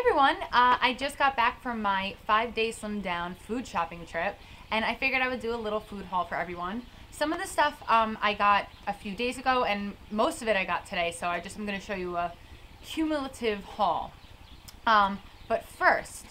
everyone, uh, I just got back from my five day slim down food shopping trip and I figured I would do a little food haul for everyone. Some of the stuff um, I got a few days ago and most of it I got today so I just am going to show you a cumulative haul. Um, but first,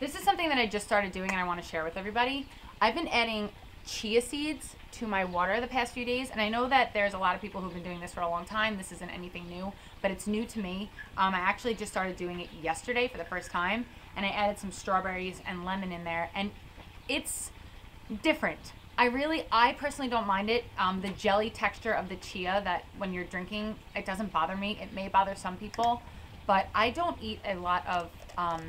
this is something that I just started doing and I want to share with everybody. I've been adding chia seeds to my water the past few days and I know that there's a lot of people who've been doing this for a long time. This isn't anything new, but it's new to me. Um, I actually just started doing it yesterday for the first time and I added some strawberries and lemon in there and it's different. I really, I personally don't mind it. Um, the jelly texture of the chia that when you're drinking, it doesn't bother me. It may bother some people, but I don't eat a lot of um,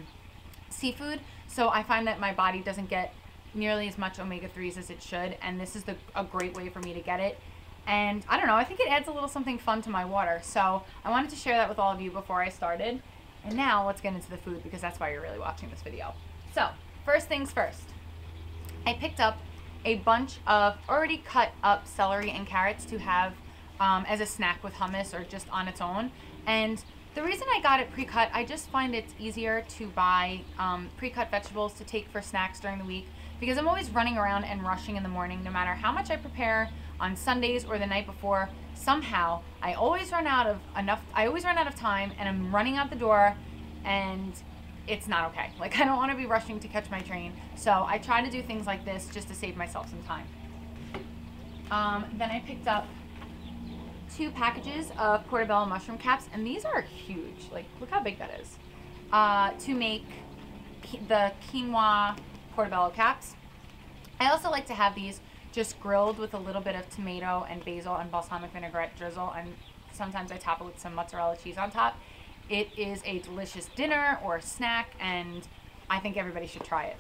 seafood, so I find that my body doesn't get nearly as much omega-3s as it should, and this is the, a great way for me to get it. And I don't know, I think it adds a little something fun to my water. So I wanted to share that with all of you before I started. And now let's get into the food because that's why you're really watching this video. So first things first, I picked up a bunch of already cut up celery and carrots to have um, as a snack with hummus or just on its own. And the reason I got it pre-cut, I just find it's easier to buy um, pre-cut vegetables to take for snacks during the week because I'm always running around and rushing in the morning no matter how much I prepare on Sundays or the night before. Somehow, I always run out of enough, I always run out of time and I'm running out the door and it's not okay. Like I don't want to be rushing to catch my train. So I try to do things like this just to save myself some time. Um, then I picked up two packages of portobello mushroom caps and these are huge. Like look how big that is. Uh, to make the quinoa portobello caps. I also like to have these just grilled with a little bit of tomato and basil and balsamic vinaigrette drizzle and sometimes I top it with some mozzarella cheese on top. It is a delicious dinner or snack and I think everybody should try it.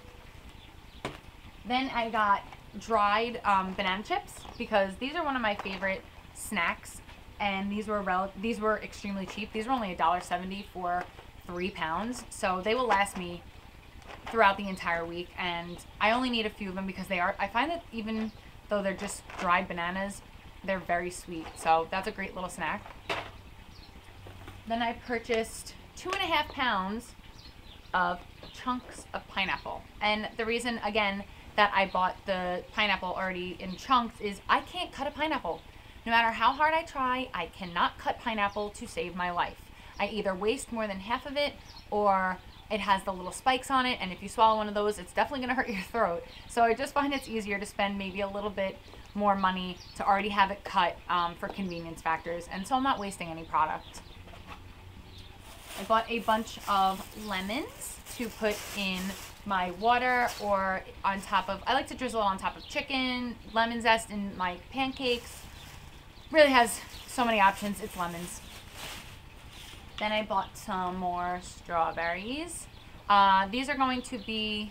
Then I got dried um, banana chips because these are one of my favorite snacks and these were rel these were extremely cheap. These were only $1.70 for three pounds so they will last me throughout the entire week and I only need a few of them because they are I find that even though they're just dried bananas they're very sweet. So that's a great little snack. Then I purchased two and a half pounds of chunks of pineapple. And the reason again that I bought the pineapple already in chunks is I can't cut a pineapple. No matter how hard I try I cannot cut pineapple to save my life. I either waste more than half of it or it has the little spikes on it, and if you swallow one of those, it's definitely going to hurt your throat. So I just find it's easier to spend maybe a little bit more money to already have it cut um, for convenience factors, and so I'm not wasting any product. I bought a bunch of lemons to put in my water or on top of, I like to drizzle on top of chicken, lemon zest in my pancakes. Really has so many options, it's lemons. Then I bought some more strawberries. Uh, these are going to be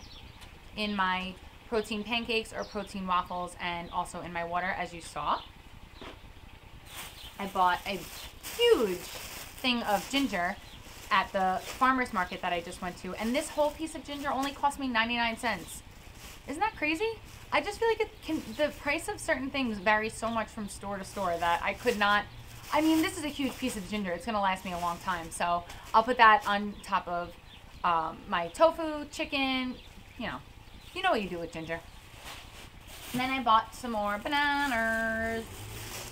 in my protein pancakes or protein waffles and also in my water as you saw. I bought a huge thing of ginger at the farmer's market that I just went to and this whole piece of ginger only cost me 99 cents. Isn't that crazy? I just feel like it can, the price of certain things varies so much from store to store that I could not I mean, this is a huge piece of ginger. It's going to last me a long time. So I'll put that on top of um, my tofu, chicken, you know. You know what you do with ginger. And then I bought some more bananas.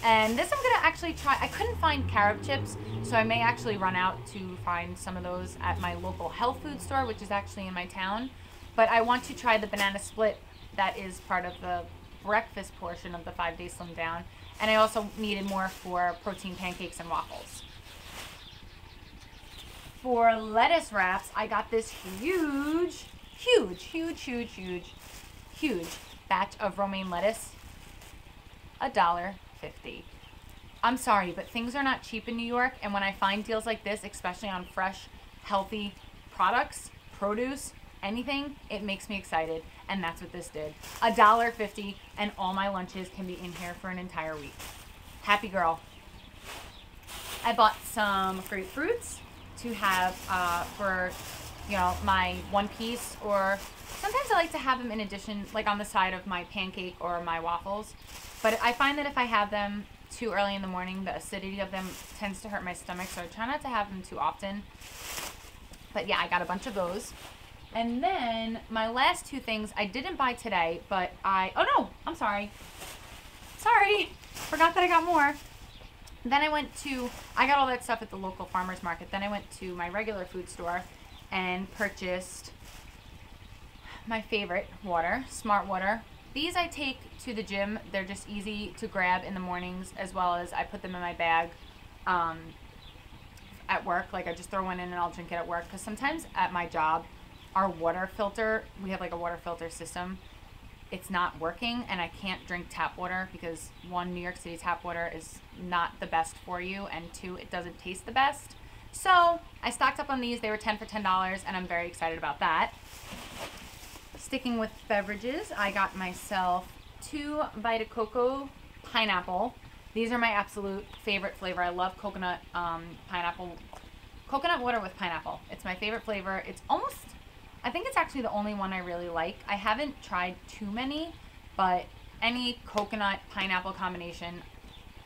And this I'm going to actually try. I couldn't find carob chips, so I may actually run out to find some of those at my local health food store, which is actually in my town. But I want to try the banana split that is part of the breakfast portion of the five day slim down. And I also needed more for protein pancakes and waffles. For lettuce wraps, I got this huge, huge, huge, huge, huge, huge batch of romaine lettuce. A dollar fifty. I'm sorry, but things are not cheap in New York. And when I find deals like this, especially on fresh, healthy products, produce, anything, it makes me excited. And that's what this did. A dollar fifty, and all my lunches can be in here for an entire week. Happy girl. I bought some grapefruits to have uh, for, you know, my one piece or sometimes I like to have them in addition, like on the side of my pancake or my waffles. But I find that if I have them too early in the morning, the acidity of them tends to hurt my stomach, so I try not to have them too often. But yeah, I got a bunch of those. And then my last two things I didn't buy today, but I, oh no, I'm sorry. Sorry, forgot that I got more. Then I went to, I got all that stuff at the local farmer's market. Then I went to my regular food store and purchased my favorite water, Smart Water. These I take to the gym. They're just easy to grab in the mornings as well as I put them in my bag um, at work. Like I just throw one in and I'll drink it at work because sometimes at my job, our water filter, we have like a water filter system. It's not working and I can't drink tap water because one, New York City tap water is not the best for you and two, it doesn't taste the best. So I stocked up on these. They were 10 for $10 and I'm very excited about that. Sticking with beverages, I got myself two Vita Coco pineapple. These are my absolute favorite flavor. I love coconut um, pineapple, coconut water with pineapple. It's my favorite flavor. It's almost, I think it's actually the only one I really like. I haven't tried too many, but any coconut pineapple combination,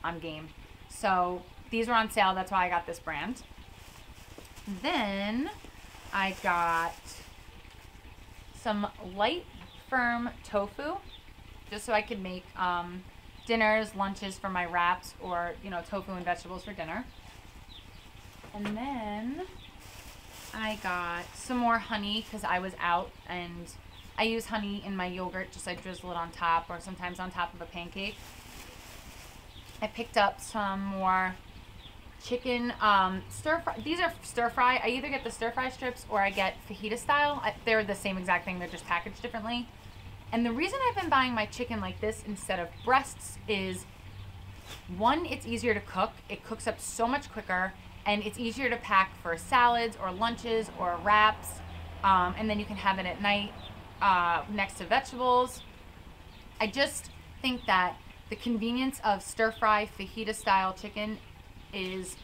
I'm game. So these were on sale. That's why I got this brand. Then I got some light firm tofu just so I could make um, dinners, lunches for my wraps or, you know, tofu and vegetables for dinner. And then I got some more honey because I was out and I use honey in my yogurt, just I drizzle it on top or sometimes on top of a pancake. I picked up some more chicken um, stir fry. These are stir fry. I either get the stir fry strips or I get fajita style. I, they're the same exact thing. They're just packaged differently. And the reason I've been buying my chicken like this instead of breasts is one, it's easier to cook. It cooks up so much quicker and it's easier to pack for salads or lunches or wraps. Um, and then you can have it at night uh, next to vegetables. I just think that the convenience of stir fry fajita style chicken is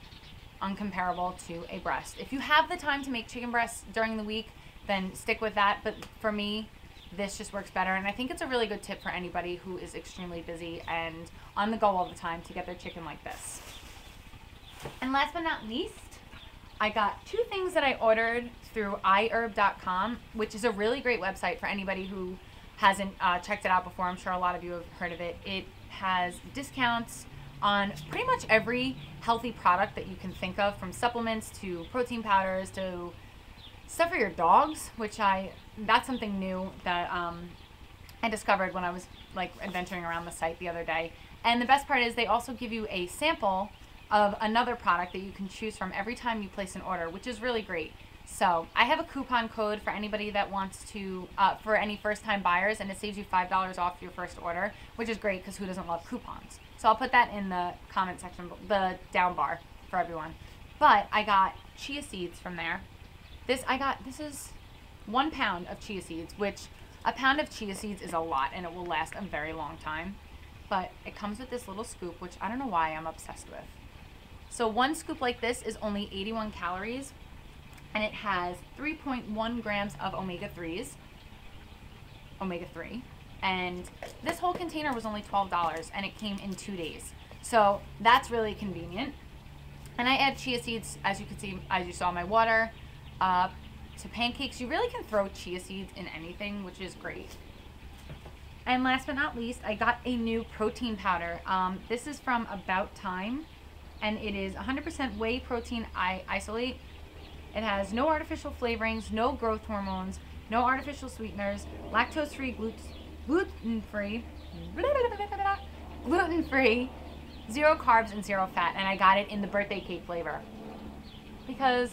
uncomparable to a breast. If you have the time to make chicken breasts during the week, then stick with that. But for me, this just works better. And I think it's a really good tip for anybody who is extremely busy and on the go all the time to get their chicken like this. And last but not least, I got two things that I ordered through iherb.com, which is a really great website for anybody who hasn't uh, checked it out before. I'm sure a lot of you have heard of it. It has discounts on pretty much every healthy product that you can think of, from supplements to protein powders to stuff for your dogs, which I that's something new that um, I discovered when I was like adventuring around the site the other day. And the best part is they also give you a sample of another product that you can choose from every time you place an order, which is really great. So I have a coupon code for anybody that wants to, uh, for any first time buyers, and it saves you $5 off your first order, which is great because who doesn't love coupons? So I'll put that in the comment section, the down bar for everyone. But I got chia seeds from there. This, I got, this is one pound of chia seeds, which a pound of chia seeds is a lot and it will last a very long time. But it comes with this little scoop, which I don't know why I'm obsessed with. So one scoop like this is only 81 calories and it has 3.1 grams of omega-3s, omega-3. And this whole container was only $12 and it came in two days. So that's really convenient. And I add chia seeds, as you can see, as you saw my water, uh, to pancakes. You really can throw chia seeds in anything, which is great. And last but not least, I got a new protein powder. Um, this is from About Time, and it is 100% whey protein isolate. It has no artificial flavorings, no growth hormones, no artificial sweeteners, lactose-free, gluten-free, gluten-free, zero carbs, and zero fat. And I got it in the birthday cake flavor because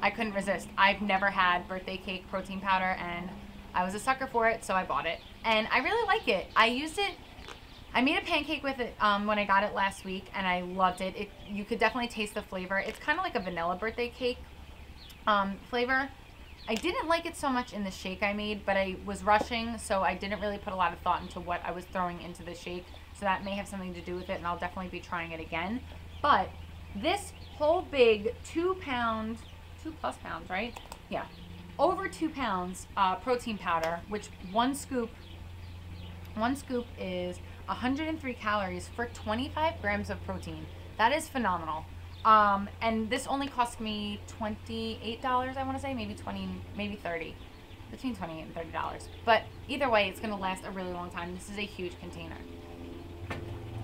I couldn't resist. I've never had birthday cake protein powder and I was a sucker for it, so I bought it. And I really like it. I used it, I made a pancake with it um, when I got it last week and I loved it. it. You could definitely taste the flavor. It's kind of like a vanilla birthday cake um, flavor. I didn't like it so much in the shake I made, but I was rushing, so I didn't really put a lot of thought into what I was throwing into the shake. So that may have something to do with it, and I'll definitely be trying it again. But this whole big two pound two plus pounds, right? Yeah. Over two pounds uh, protein powder, which one scoop, one scoop is 103 calories for 25 grams of protein. That is phenomenal. Um, and this only cost me $28, I want to say, maybe 20, maybe 30 between 28 and 30 dollars. But either way it's going to last a really long time. This is a huge container.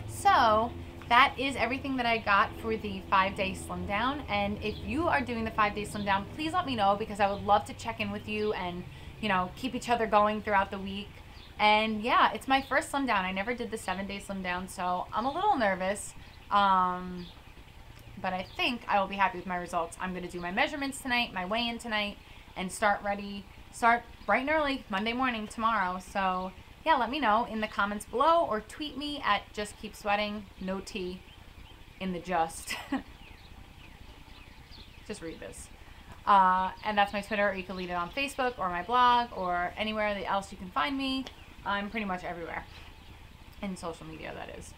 So that is everything that I got for the five day slim down and if you are doing the five day slim down please let me know because I would love to check in with you and you know keep each other going throughout the week and yeah it's my first slim down I never did the seven day slim down so I'm a little nervous um, but I think I will be happy with my results. I'm going to do my measurements tonight, my weigh-in tonight, and start ready, start bright and early Monday morning tomorrow. So yeah, let me know in the comments below or tweet me at just keep sweating, no T in the just. just read this. Uh, and that's my Twitter, or you can lead it on Facebook or my blog or anywhere else you can find me. I'm pretty much everywhere. In social media, that is.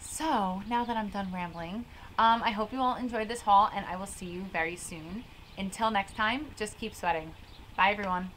So, now that I'm done rambling, um, I hope you all enjoyed this haul and I will see you very soon. Until next time, just keep sweating. Bye, everyone.